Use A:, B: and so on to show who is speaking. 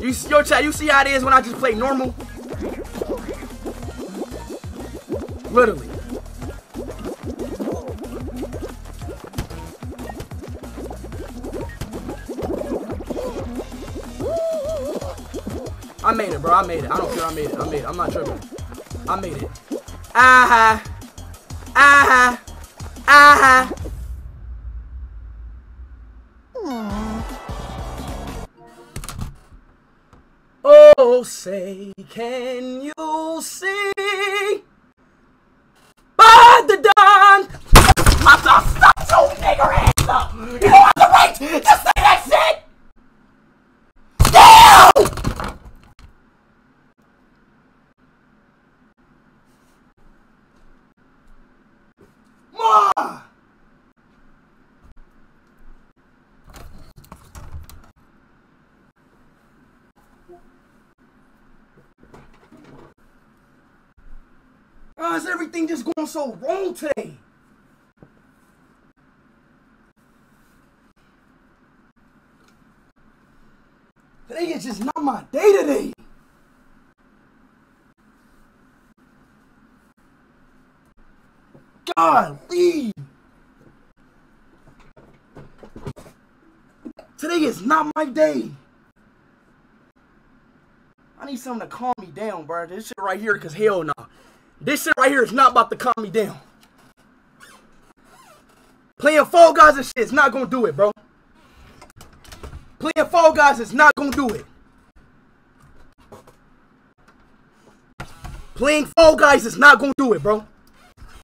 A: You, yo, chat, you see how it is when I just play normal? Literally. I made it, bro. I made it. I don't care. I made it. I made it. I'm not tripping. I made it. Ah ha. Ah ha. Ah ha. Say, can you see? By the dawn, your nigger ass up. You don't have the right to say that shit. Damn! Ma! Why is everything just going so wrong today? Today is just not my day today. Golly. Today is not my day. I need something to calm me down, bro. This shit right here, cause hell no. This shit right here is not about to calm me down. Playing Fall Guys and shit is not gonna do it, bro. Playing Fall Guys is not gonna do it. Playing Fall Guys is not gonna do it, bro.